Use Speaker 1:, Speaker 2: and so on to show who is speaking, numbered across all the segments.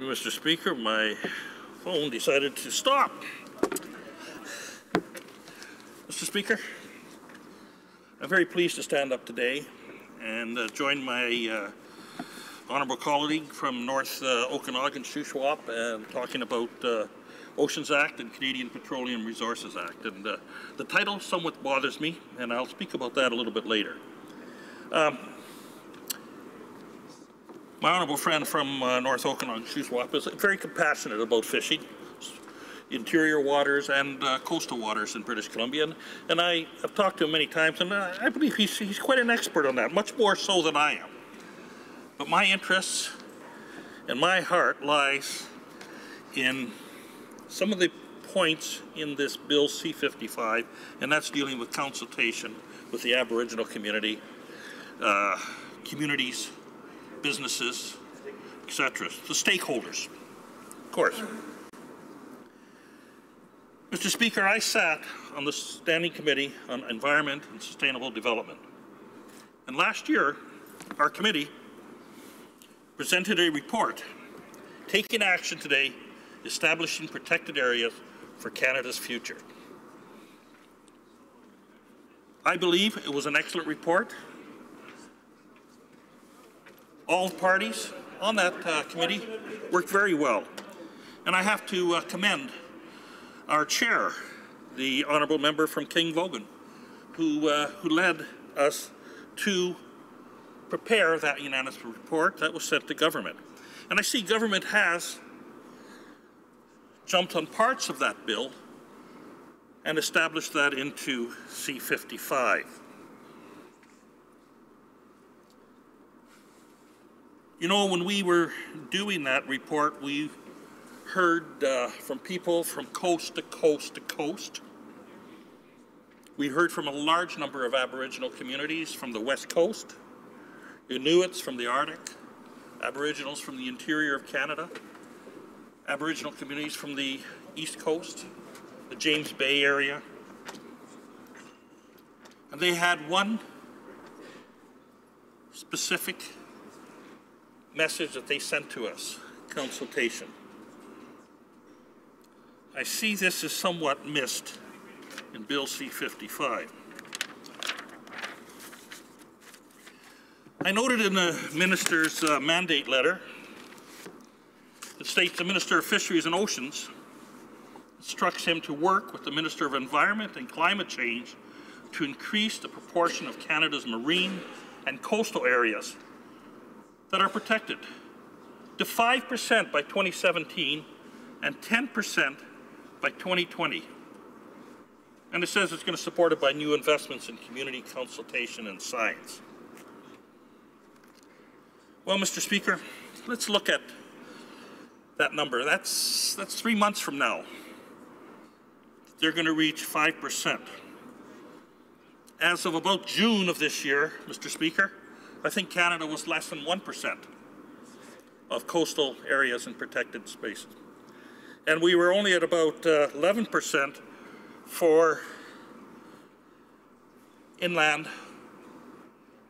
Speaker 1: Mr. Speaker, my phone decided to stop. Mr. Speaker, I'm very pleased to stand up today and uh, join my uh, honorable colleague from North uh, Okanagan, Shuswap, and talking about uh, Oceans Act and Canadian Petroleum Resources Act. And uh, the title somewhat bothers me, and I'll speak about that a little bit later. Um, my honourable friend from uh, North Okanagan, Shuswap, is very compassionate about fishing, interior waters and uh, coastal waters in British Columbia. And, and, I have talked to him many times, and I, I believe he's, he's quite an expert on that, much more so than I am. But my interests and my heart lies in some of the points in this Bill C-55, and that's dealing with consultation with the Aboriginal community, uh, communities, businesses, etc., the stakeholders, of course. Mr. Speaker, I sat on the Standing Committee on Environment and Sustainable Development. And last year, our committee presented a report taking action today establishing protected areas for Canada's future. I believe it was an excellent report all parties on that uh, committee worked very well. And I have to uh, commend our chair, the honourable member from King Vaughan, who, uh, who led us to prepare that unanimous report that was sent to government. And I see government has jumped on parts of that bill and established that into C-55. You know, when we were doing that report, we heard uh, from people from coast to coast to coast. We heard from a large number of Aboriginal communities from the West Coast, Inuits from the Arctic, Aboriginals from the interior of Canada, Aboriginal communities from the East Coast, the James Bay area. And they had one specific message that they sent to us, consultation. I see this is somewhat missed in Bill C-55. I noted in the minister's uh, mandate letter, it states the Minister of Fisheries and Oceans instructs him to work with the Minister of Environment and Climate Change to increase the proportion of Canada's marine and coastal areas that are protected to 5% by 2017 and 10% by 2020. And it says it's going to support it by new investments in community consultation and science. Well, Mr. Speaker, let's look at that number. That's, that's three months from now. They're going to reach 5%. As of about June of this year, Mr. Speaker, I think Canada was less than 1% of coastal areas and protected spaces. And we were only at about 11% uh, for inland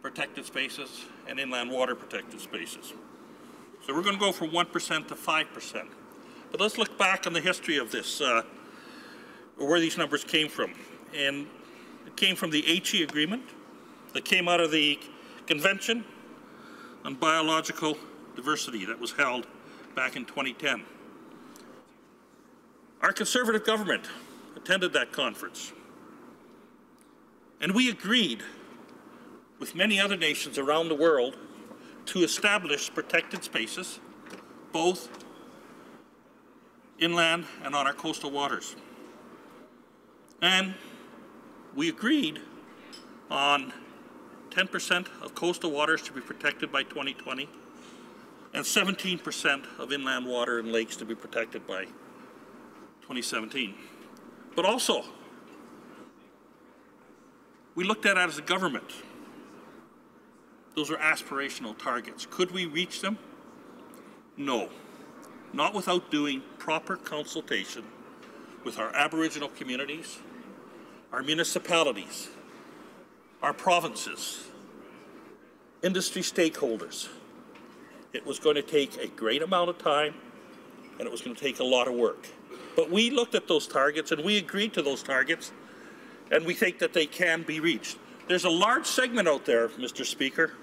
Speaker 1: protected spaces and inland water protected spaces. So we're going to go from 1% to 5%. But let's look back on the history of this, uh, where these numbers came from. And it came from the Aichi Agreement that came out of the Convention on Biological Diversity that was held back in 2010. Our Conservative government attended that conference, and we agreed with many other nations around the world to establish protected spaces, both inland and on our coastal waters. And we agreed on 10% of coastal waters to be protected by 2020, and 17% of inland water and lakes to be protected by 2017. But also, we looked at it as a government. Those are aspirational targets. Could we reach them? No. Not without doing proper consultation with our Aboriginal communities, our municipalities, our provinces, industry stakeholders. It was going to take a great amount of time and it was going to take a lot of work. But we looked at those targets and we agreed to those targets, and we think that they can be reached. There's a large segment out there, Mr. Speaker,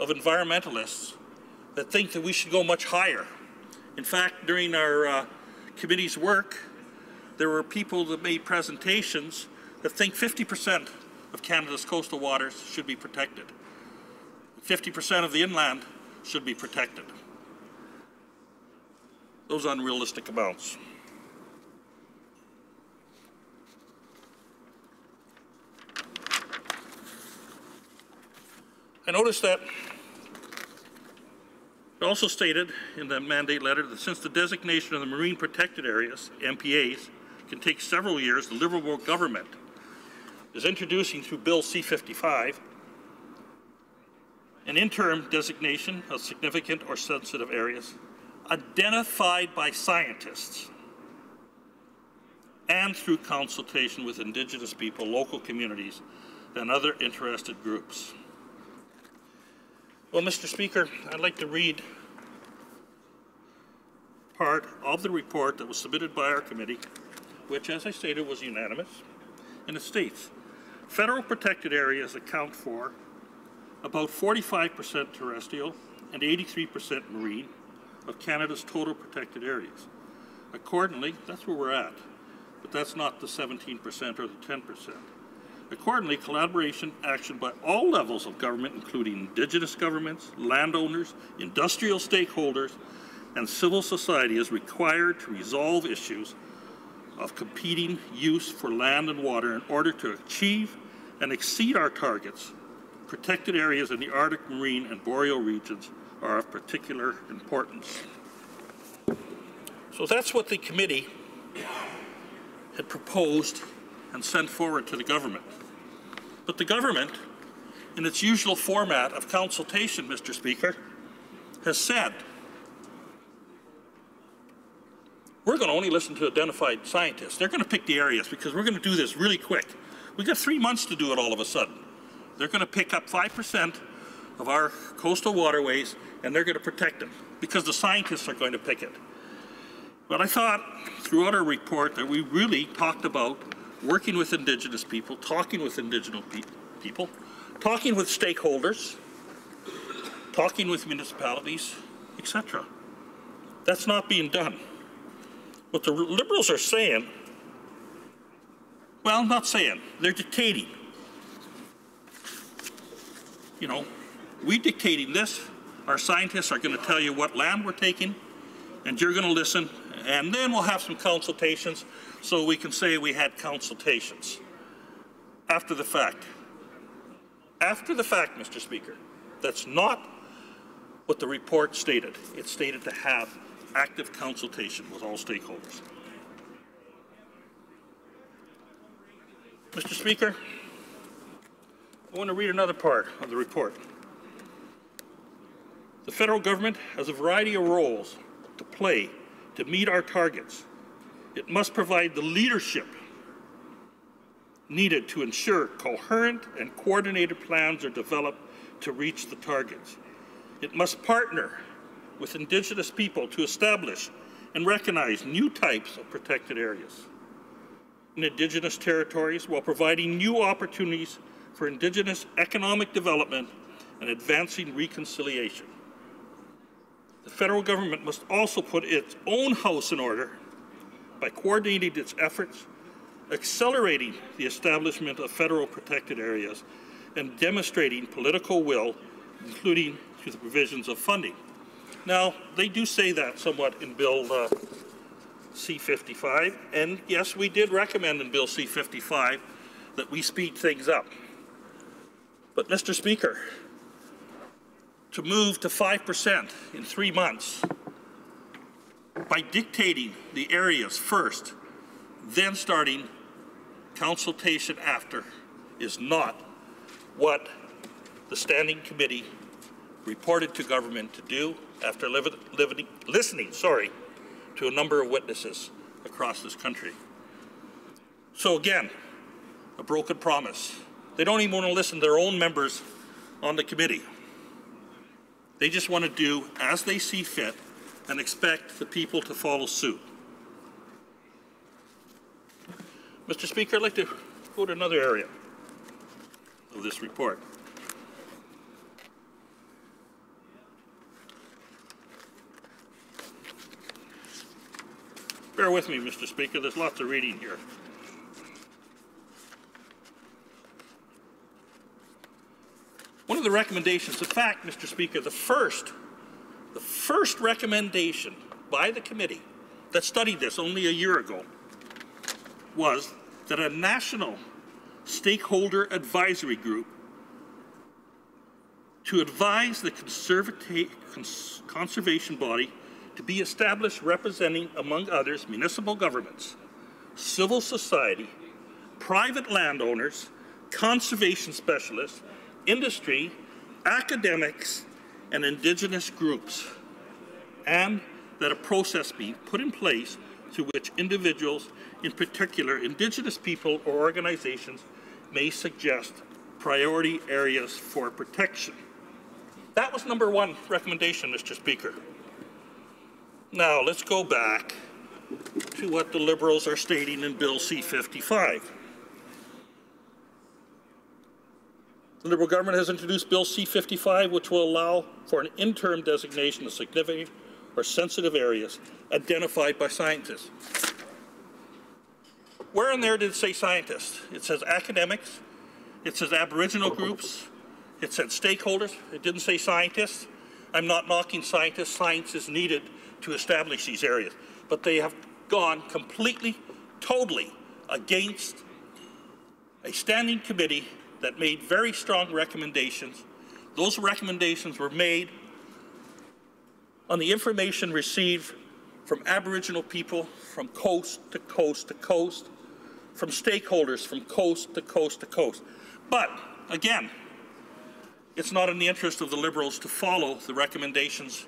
Speaker 1: of environmentalists that think that we should go much higher. In fact, during our uh, committee's work, there were people that made presentations that think 50% of Canada's coastal waters should be protected. 50% of the inland should be protected. Those unrealistic amounts. I noticed that it also stated in the mandate letter that since the designation of the marine protected areas, MPAs, can take several years, the Liberal government is introducing through Bill C-55 an interim designation of significant or sensitive areas identified by scientists and through consultation with Indigenous people, local communities, and other interested groups. Well, Mr. Speaker, I'd like to read part of the report that was submitted by our committee, which, as I stated, was unanimous, and it states, federal protected areas account for about 45% terrestrial and 83% marine of Canada's total protected areas. Accordingly, that's where we're at, but that's not the 17% or the 10%. Accordingly, collaboration action by all levels of government, including Indigenous governments, landowners, industrial stakeholders, and civil society is required to resolve issues of competing use for land and water in order to achieve and exceed our targets. Protected areas in the Arctic, marine, and boreal regions are of particular importance. So that's what the committee had proposed and sent forward to the government. But the government, in its usual format of consultation, Mr. Speaker, has said we're going to only listen to identified scientists. They're going to pick the areas because we're going to do this really quick. We've got three months to do it all of a sudden. They're going to pick up 5% of our coastal waterways and they're going to protect them because the scientists are going to pick it. But I thought throughout our report that we really talked about working with Indigenous people, talking with Indigenous pe people, talking with stakeholders, talking with municipalities, etc. That's not being done. What the Liberals are saying, well, not saying, they're dictating. You know, we dictating this, our scientists are going to tell you what land we're taking, and you're going to listen, and then we'll have some consultations so we can say we had consultations after the fact. After the fact, Mr. Speaker, that's not what the report stated. It stated to have active consultation with all stakeholders. Mr. Speaker, I want to read another part of the report. The federal government has a variety of roles to play to meet our targets. It must provide the leadership needed to ensure coherent and coordinated plans are developed to reach the targets. It must partner with Indigenous people to establish and recognize new types of protected areas in Indigenous territories while providing new opportunities for Indigenous economic development and advancing reconciliation. The federal government must also put its own house in order by coordinating its efforts, accelerating the establishment of federal protected areas, and demonstrating political will, including through the provisions of funding. Now, they do say that somewhat in Bill uh, C-55, and yes, we did recommend in Bill C-55 that we speed things up. But, Mr. Speaker, to move to 5% in three months by dictating the areas first, then starting consultation after, is not what the Standing Committee reported to government to do after listening sorry, to a number of witnesses across this country. So again, a broken promise. They don't even want to listen to their own members on the committee. They just want to do as they see fit and expect the people to follow suit. Mr. Speaker, I'd like to go to another area of this report. Bear with me, Mr. Speaker, there's lots of reading here. One of the recommendations, in fact, Mr. Speaker, the first, the first recommendation by the committee that studied this only a year ago was that a national stakeholder advisory group to advise the conservation body to be established representing, among others, municipal governments, civil society, private landowners, conservation specialists, industry, academics, and indigenous groups, and that a process be put in place through which individuals, in particular indigenous people or organizations, may suggest priority areas for protection. That was number one recommendation, Mr. Speaker. Now, let's go back to what the Liberals are stating in Bill C-55. The Liberal government has introduced Bill C-55, which will allow for an interim designation of significant or sensitive areas identified by scientists. Where in there did it say scientists? It says academics, it says Aboriginal groups, it said stakeholders, it didn't say scientists. I'm not knocking scientists, science is needed to establish these areas. But they have gone completely, totally against a standing committee that made very strong recommendations. Those recommendations were made on the information received from Aboriginal people from coast to coast to coast, from stakeholders from coast to coast to coast. But again, it's not in the interest of the Liberals to follow the recommendations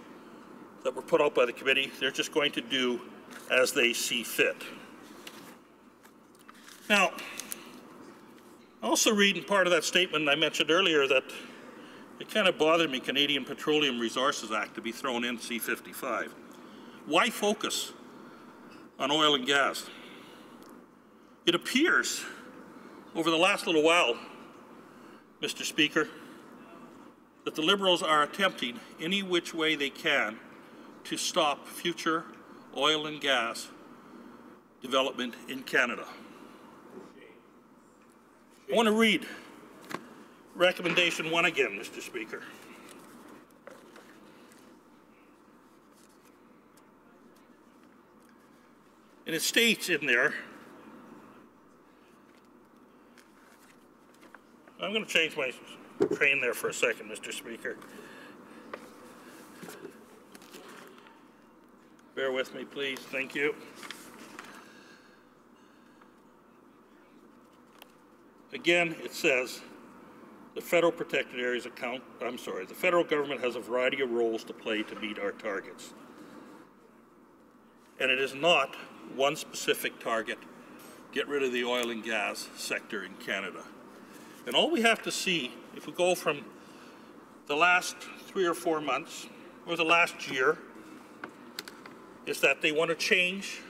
Speaker 1: that were put out by the committee. They're just going to do as they see fit. Now, also reading part of that statement I mentioned earlier that it kind of bothered me Canadian Petroleum Resources Act to be thrown in C-55. Why focus on oil and gas? It appears over the last little while, Mr. Speaker, that the Liberals are attempting any which way they can to stop future oil and gas development in Canada. I want to read recommendation one again, Mr. Speaker. And it states in there, I'm going to change my train there for a second, Mr. Speaker. Bear with me, please. Thank you. Again, it says the federal protected areas account, I'm sorry, the federal government has a variety of roles to play to meet our targets. And it is not one specific target, get rid of the oil and gas sector in Canada. And all we have to see, if we go from the last three or four months, or the last year, is that they want to change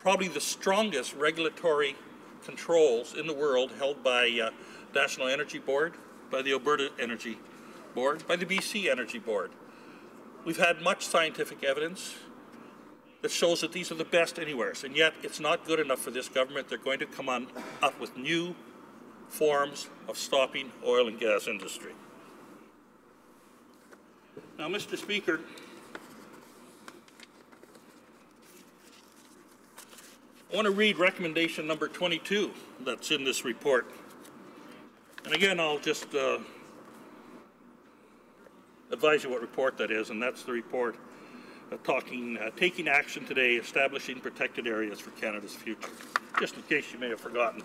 Speaker 1: probably the strongest regulatory controls in the world held by uh, National Energy Board, by the Alberta Energy Board, by the BC Energy Board. We've had much scientific evidence that shows that these are the best anywhere, and yet it's not good enough for this government. They're going to come on up with new forms of stopping oil and gas industry. Now, Mr. Speaker, want to read recommendation number 22 that's in this report. And again, I'll just uh, advise you what report that is, and that's the report uh, talking, uh, taking action today, establishing protected areas for Canada's future, just in case you may have forgotten.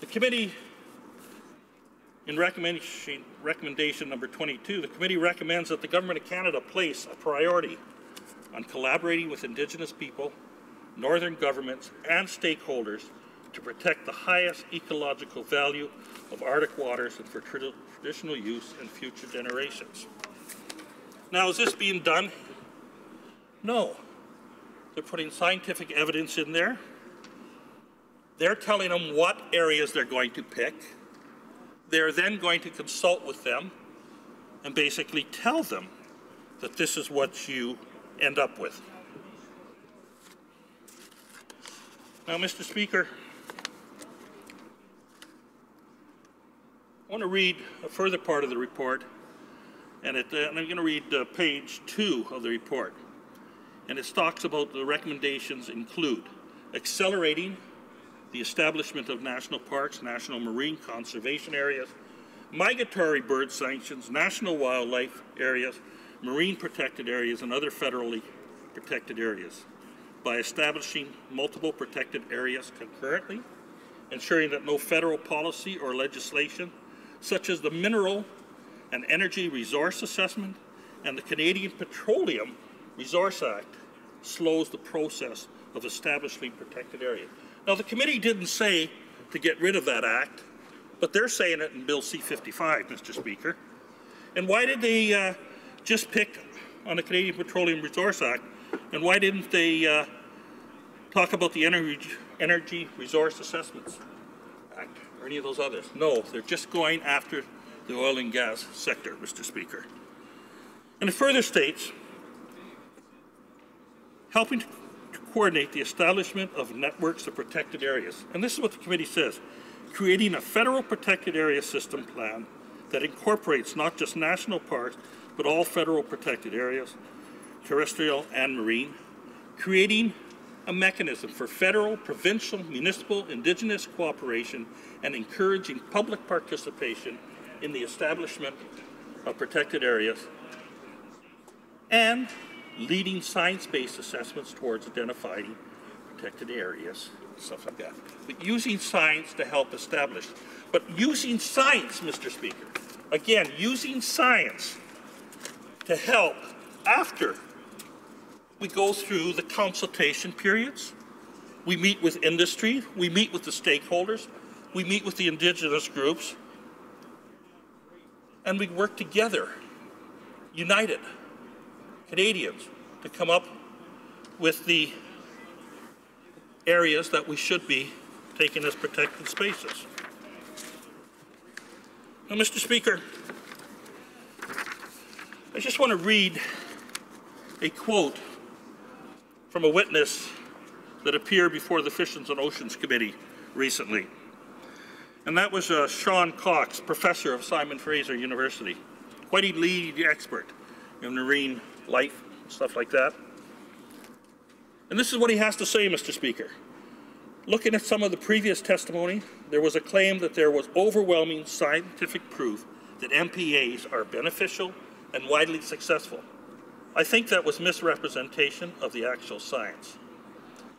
Speaker 1: The committee, in recommendation, recommendation number 22, the committee recommends that the Government of Canada place a priority on collaborating with Indigenous people northern governments, and stakeholders to protect the highest ecological value of Arctic waters and for traditional use in future generations. Now, is this being done? No. They're putting scientific evidence in there. They're telling them what areas they're going to pick. They're then going to consult with them and basically tell them that this is what you end up with. Now, Mr. Speaker, I want to read a further part of the report, and, it, uh, and I'm going to read uh, page two of the report. And it talks about the recommendations include accelerating the establishment of national parks, national marine conservation areas, migratory bird sanctions, national wildlife areas, marine protected areas, and other federally protected areas by establishing multiple protected areas concurrently, ensuring that no federal policy or legislation such as the Mineral and Energy Resource Assessment and the Canadian Petroleum Resource Act slows the process of establishing protected areas. Now, the committee didn't say to get rid of that act, but they're saying it in Bill C-55, Mr. Speaker. And why did they uh, just pick on the Canadian Petroleum Resource Act, and why didn't they uh, talk about the Energy, Energy Resource Assessments Act? or any of those others. No, they're just going after the oil and gas sector, Mr. Speaker. And it further states, helping to coordinate the establishment of networks of protected areas. And this is what the committee says, creating a federal protected area system plan that incorporates not just national parks, but all federal protected areas, terrestrial and marine, creating a mechanism for federal, provincial, municipal, indigenous cooperation and encouraging public participation in the establishment of protected areas and leading science-based assessments towards identifying protected areas, stuff like that. But using science to help establish. But using science, Mr. Speaker, again, using science to help after we go through the consultation periods. We meet with industry, we meet with the stakeholders, we meet with the indigenous groups, and we work together, united, Canadians, to come up with the areas that we should be taking as protected spaces. Now, Mr. Speaker, I just want to read a quote from a witness that appeared before the Fishes and Oceans Committee recently. And that was uh, Sean Cox, professor of Simon Fraser University, quite a lead expert in marine life, and stuff like that. And this is what he has to say, Mr. Speaker. Looking at some of the previous testimony, there was a claim that there was overwhelming scientific proof that MPAs are beneficial and widely successful. I think that was misrepresentation of the actual science.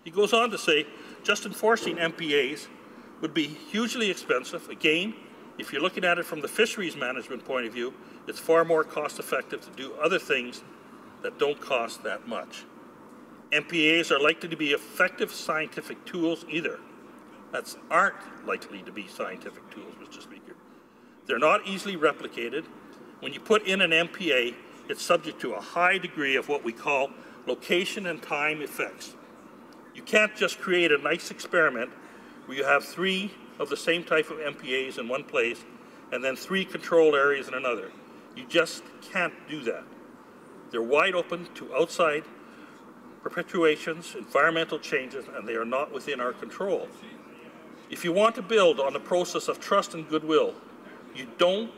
Speaker 1: He goes on to say, just enforcing MPAs would be hugely expensive. Again, if you're looking at it from the fisheries management point of view, it's far more cost effective to do other things that don't cost that much. MPAs are likely to be effective scientific tools either. That's aren't likely to be scientific tools, Mr. Speaker. They're not easily replicated. When you put in an MPA, it's subject to a high degree of what we call location and time effects. You can't just create a nice experiment where you have three of the same type of MPAs in one place and then three control areas in another. You just can't do that. They're wide open to outside perpetuations, environmental changes, and they are not within our control. If you want to build on the process of trust and goodwill, you don't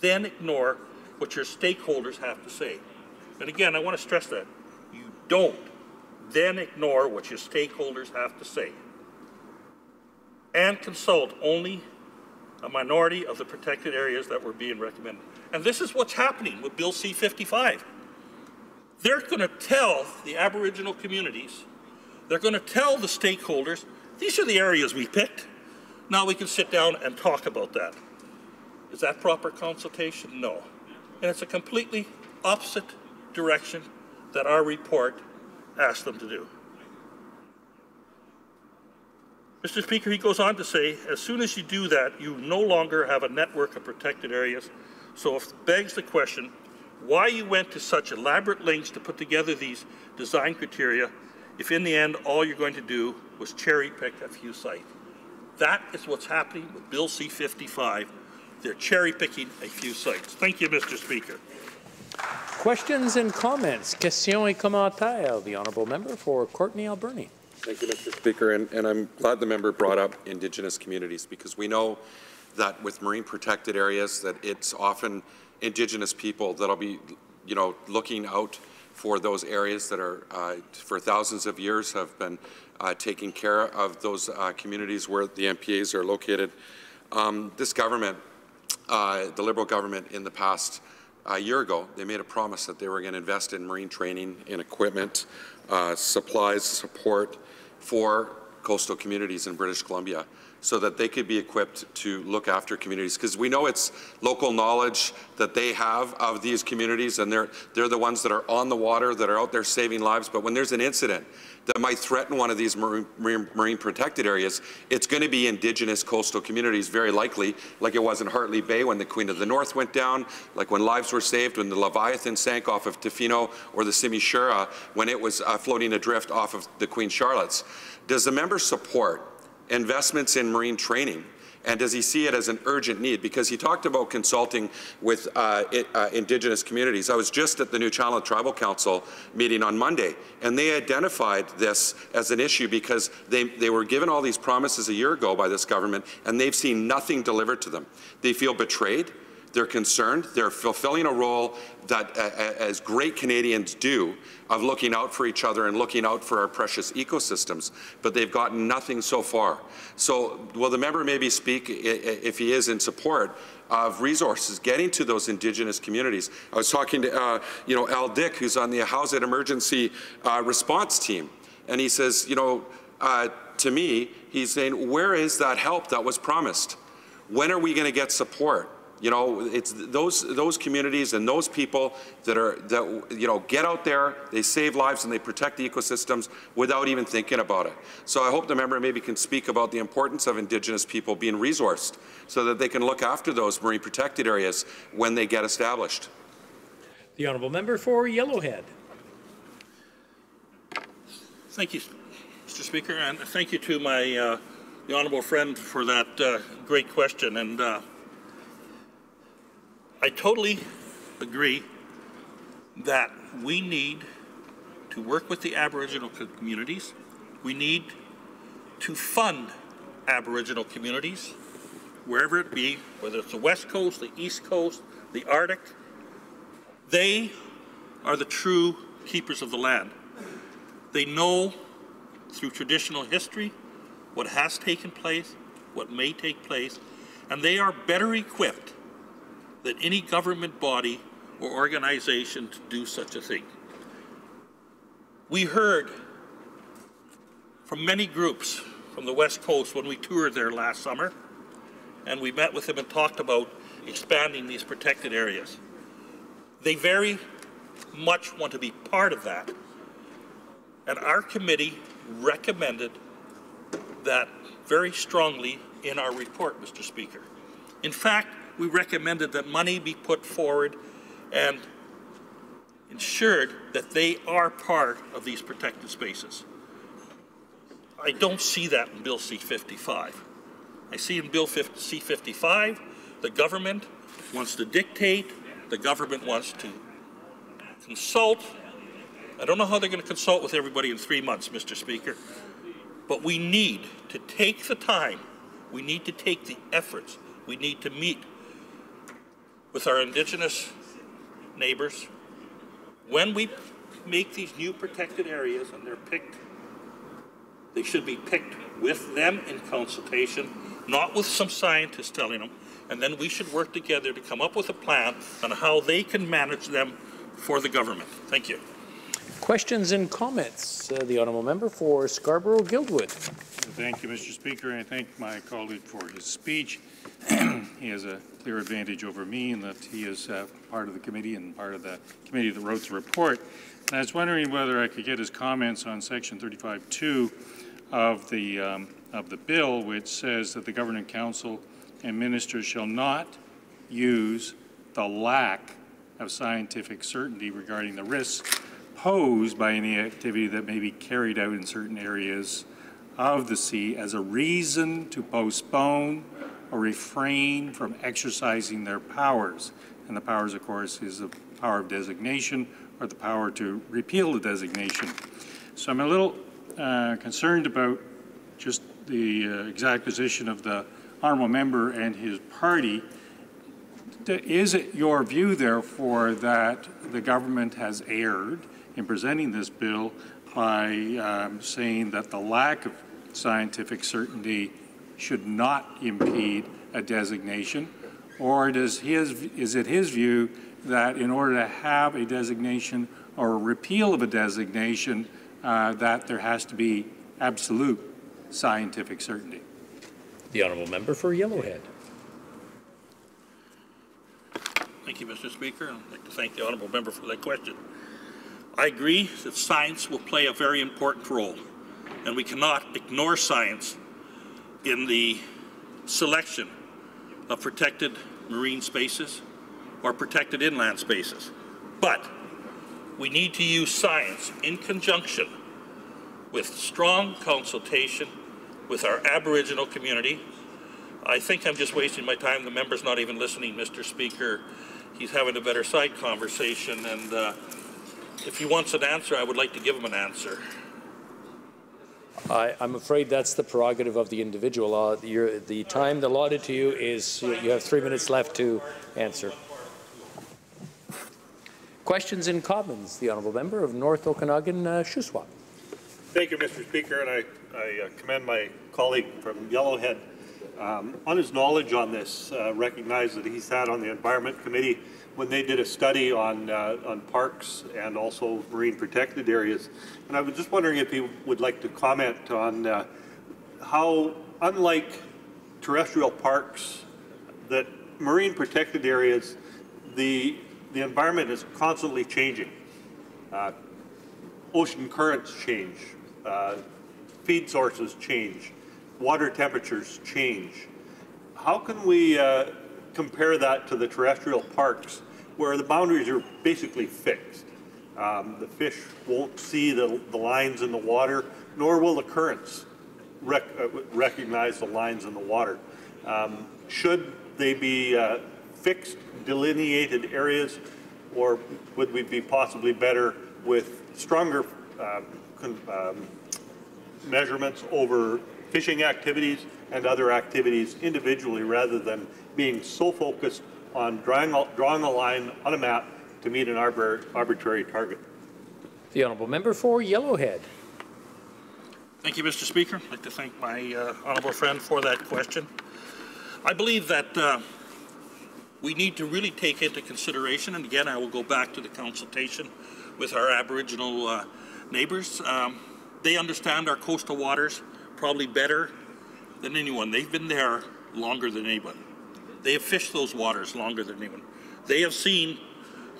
Speaker 1: then ignore what your stakeholders have to say. And again, I want to stress that. You don't then ignore what your stakeholders have to say. And consult only a minority of the protected areas that were being recommended. And this is what's happening with Bill C-55. They're going to tell the Aboriginal communities, they're going to tell the stakeholders, these are the areas we picked. Now we can sit down and talk about that. Is that proper consultation? No. And it's a completely opposite direction that our report asked them to do. Mr. Speaker, he goes on to say, as soon as you do that, you no longer have a network of protected areas. So it begs the question, why you went to such elaborate lengths to put together these design criteria if in the end all you're going to do was cherry pick a few sites. That is what's happening with Bill C-55. They're cherry picking a few sites. Thank you, Mr. Speaker.
Speaker 2: Questions and comments? Questions et commentaires. The honourable member for Courtenay Alberni.
Speaker 3: Thank you, Mr. Speaker, and, and I'm glad the member brought up Indigenous communities because we know that with marine protected areas that it's often Indigenous people that'll be, you know, looking out for those areas that are, uh, for thousands of years, have been uh, taking care of those uh, communities where the MPAs are located. Um, this government, uh, the Liberal government in the past a year ago, they made a promise that they were going to invest in marine training, in equipment, uh, supplies, support for coastal communities in British Columbia so that they could be equipped to look after communities. Because we know it's local knowledge that they have of these communities, and they're, they're the ones that are on the water, that are out there saving lives. But when there's an incident that might threaten one of these marine, marine, protected areas, it's going to be Indigenous coastal communities, very likely, like it was in Hartley Bay when the Queen of the North went down, like when lives were saved, when the Leviathan sank off of Tofino, or the Simushir when it was uh, floating adrift off of the Queen Charlotte's. Does the member support investments in marine training? And does he see it as an urgent need? Because he talked about consulting with uh, it, uh, Indigenous communities. I was just at the Nuu-Chah-Nulth Tribal Council meeting on Monday, and they identified this as an issue because they, they were given all these promises a year ago by this government, and they've seen nothing delivered to them. They feel betrayed. They're concerned. They're fulfilling a role that, as great Canadians do, of looking out for each other and looking out for our precious ecosystems, but they've gotten nothing so far. So will the member maybe speak, if he is in support, of resources getting to those Indigenous communities? I was talking to, uh, you know, Al Dick, who's on the Ahousaht Emergency uh, Response Team, and he says, you know, uh, to me, he's saying, where is that help that was promised? When are we going to get support? You know, it's those those communities and those people that are that you know get out there, they save lives and they protect the ecosystems without even thinking about it. So I hope the member maybe can speak about the importance of Indigenous people being resourced so that they can look after those marine protected areas when they get established.
Speaker 2: The honourable member for Yellowhead.
Speaker 1: Thank you, Mr. Speaker, and thank you to my uh, the honourable friend for that uh, great question. And uh, I totally agree that we need to work with the Aboriginal communities. We need to fund Aboriginal communities, wherever it be, whether it's the West Coast, the East Coast, the Arctic. They are the true keepers of the land. They know through traditional history what has taken place, what may take place, and they are better equipped than any government body or organization to do such a thing. We heard from many groups from the West Coast when we toured there last summer, and we met with them and talked about expanding these protected areas. They very much want to be part of that. And our committee recommended that very strongly in our report, Mr. Speaker. In fact, we recommended that money be put forward and ensured that they are part of these protected spaces. I don't see that in Bill C-55. I see in Bill C-55 the government wants to dictate, the government wants to consult. I don't know how they're going to consult with everybody in three months, Mr. Speaker, but we need to take the time, we need to take the efforts, we need to meet with our Indigenous neighbors. When we make these new protected areas and they're picked, they should be picked with them in consultation, not with some scientists telling them. And then we should work together to come up with a plan on how they can manage them for the government. Thank you.
Speaker 2: Questions and comments? Uh, the honourable member for Scarborough-Guildwood.
Speaker 4: Thank you, Mr. Speaker, and I thank my colleague for his speech. he has a clear advantage over me in that he is uh, part of the committee and part of the committee that wrote the report. And I was wondering whether I could get his comments on section 35.2 of the, um, of the bill, which says that the governing council and ministers shall not use the lack of scientific certainty regarding the risks posed by any activity that may be carried out in certain areas of the sea as a reason to postpone or refrain from exercising their powers. And the powers, of course, is the power of designation or the power to repeal the designation. So I'm a little uh, concerned about just the uh, exact position of the honorable member and his party. Is it your view, therefore, that the government has erred in presenting this bill by um, saying that the lack of scientific certainty should not impede a designation? Or does his, is it his view that in order to have a designation or a repeal of a designation, uh, that there has to be absolute scientific certainty?
Speaker 2: The honourable member for Yellowhead.
Speaker 1: Thank you, Mr. Speaker. I'd like to thank the honourable member for that question. I agree that science will play a very important role, and we cannot ignore science in the selection of protected marine spaces or protected inland spaces. But we need to use science in conjunction with strong consultation with our Aboriginal community. I think I'm just wasting my time. The member's not even listening, Mr. Speaker. He's having a better side conversation, and uh, if he wants an answer, I would like to give him an answer.
Speaker 2: I, I'm afraid that's the prerogative of the individual. Uh, your, the time allotted to you is, you you have three minutes left to answer. Questions in Commons, The honourable member of North Okanagan, uh, Shuswap.
Speaker 5: Thank you, Mr. Speaker, and I, I uh, commend my colleague from Yellowhead um, on his knowledge on this. Uh, recognize that he sat on the Environment Committee when they did a study on uh, on parks and also marine protected areas. And I was just wondering if you would like to comment on uh, how, unlike terrestrial parks, that marine protected areas, the the environment is constantly changing. Uh, ocean currents change, uh, feed sources change, water temperatures change. How can we uh, compare that to the terrestrial parks where the boundaries are basically fixed? Um, the fish won't see the, the lines in the water, nor will the currents rec uh, recognize the lines in the water. Um, should they be uh, fixed, delineated areas, or would we be possibly better with stronger um, um, measurements over fishing activities and other activities individually rather than being so focused on drawing, a- drawing a line on a map to meet an arbor- arbitrary target?
Speaker 2: The honourable member for Yellowhead.
Speaker 1: Thank you, Mr. Speaker. I'd like to thank my uh, honourable friend for that question. I believe that uh, we need to really take into consideration, and again, I will go back to the consultation with our Aboriginal uh, neighbours. Um, they understand our coastal waters probably better than anyone. They've been there longer than anyone. They have fished those waters longer than anyone. They have seen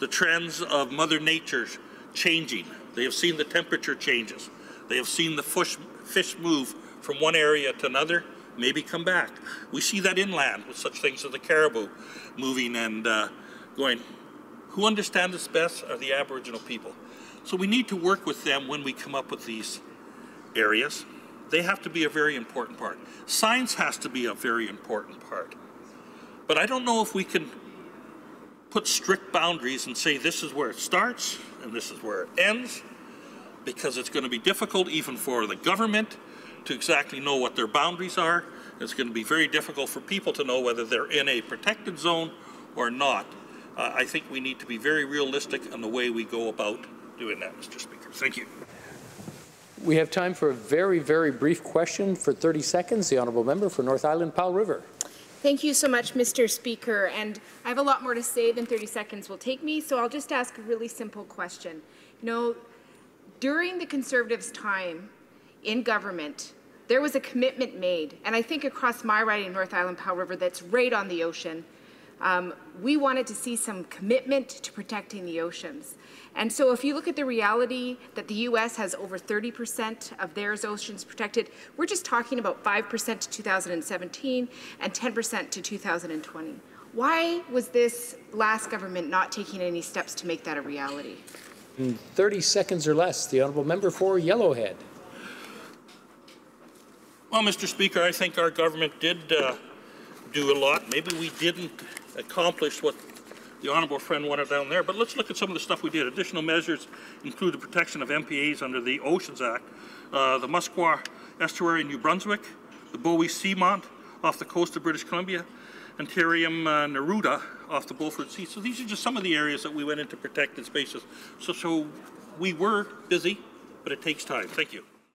Speaker 1: the trends of Mother Nature changing. They have seen the temperature changes. They have seen the fish, fish move from one area to another, maybe come back. We see that inland with such things as the caribou moving and uh, going. Who understands this best are the Aboriginal people. So we need to work with them when we come up with these areas. They have to be a very important part. Science has to be a very important part. But I don't know if we can put strict boundaries and say this is where it starts and this is where it ends, because it's going to be difficult even for the government to exactly know what their boundaries are. It's going to be very difficult for people to know whether they're in a protected zone or not. Uh, I think we need to be very realistic in the way we go about doing that, Mr. Speaker. Thank you.
Speaker 2: We have time for a very, very brief question for 30 seconds. The honourable member for North Island, Powell River.
Speaker 6: Thank you so much, Mr. Speaker. And I have a lot more to say than 30 seconds will take me, so I'll just ask a really simple question. You know, during the Conservatives' time in government, there was a commitment made, and I think across my riding, North Island Powell River, that's right on the ocean. Um, we wanted to see some commitment to protecting the oceans. And so if you look at the reality that the U.S. has over 30% of their oceans protected, we're just talking about 5% to 2017 and 10% to 2020. Why was this last government not taking any steps to make that a reality?
Speaker 2: In 30 seconds or less, the honourable member for Yellowhead.
Speaker 1: Well, Mr. Speaker, I think our government did uh, do a lot. Maybe we didn't accomplish what the honourable friend wanted down there, but let's look at some of the stuff we did. Additional measures include the protection of MPAs under the Oceans Act, uh, the Musquash Estuary in New Brunswick, the Bowie Seamount off the coast of British Columbia, Antarium uh, Neruda off the Beaufort Sea. So these are just some of the areas that we went into protected spaces. So, so we were busy, but it takes time. Thank you.